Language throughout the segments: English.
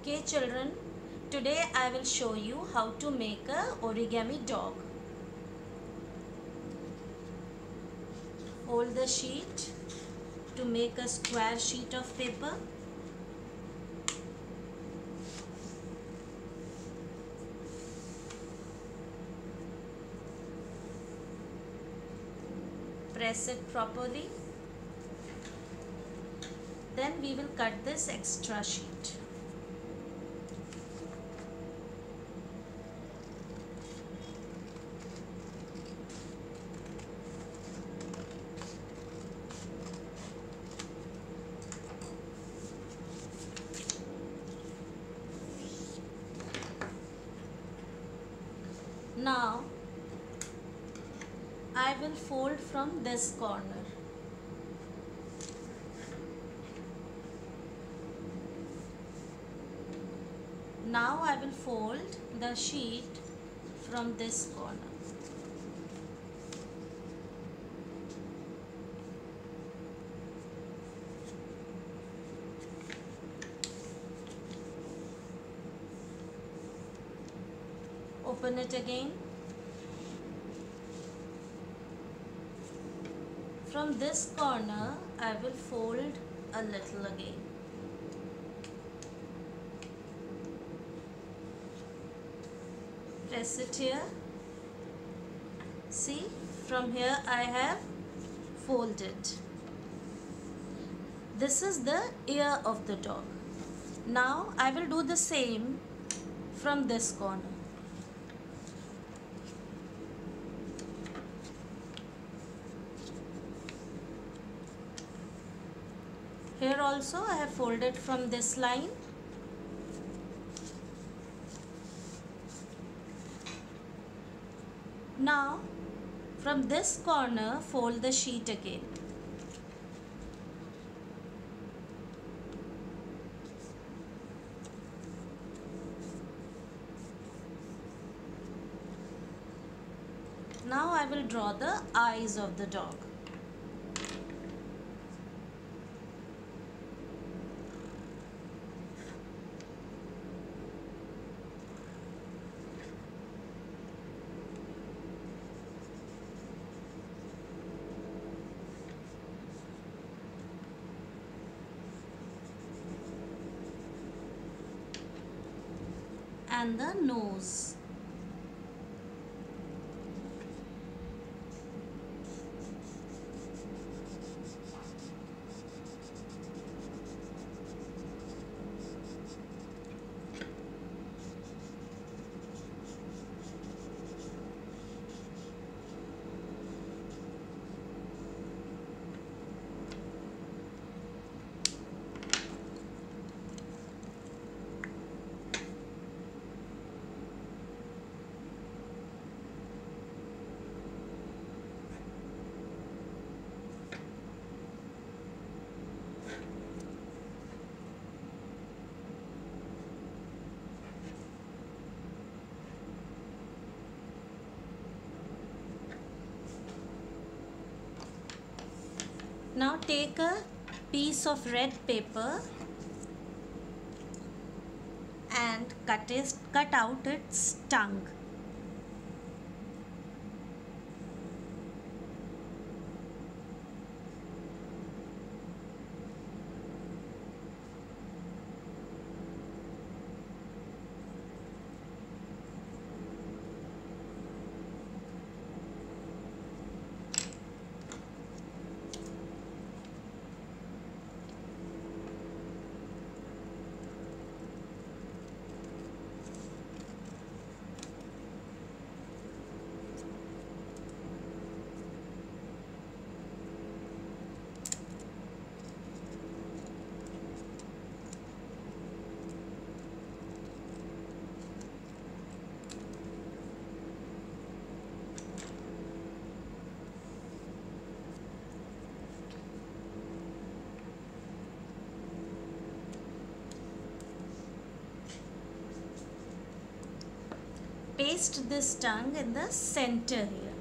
Okay children, today I will show you how to make a origami dog. Hold the sheet to make a square sheet of paper. Press it properly. Then we will cut this extra sheet. Now I will fold from this corner. Now I will fold the sheet from this corner. Open it again. From this corner I will fold a little again. press it here see from here I have folded this is the ear of the dog now I will do the same from this corner here also I have folded from this line Now from this corner fold the sheet again. Now I will draw the eyes of the dog. And the nose. Now take a piece of red paper and cut, it, cut out its tongue. paste this tongue in the center here.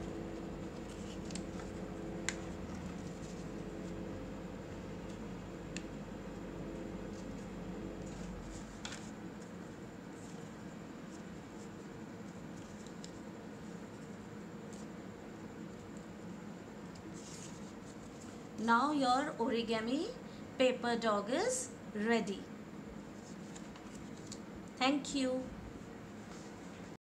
Now your origami paper dog is ready. Thank you.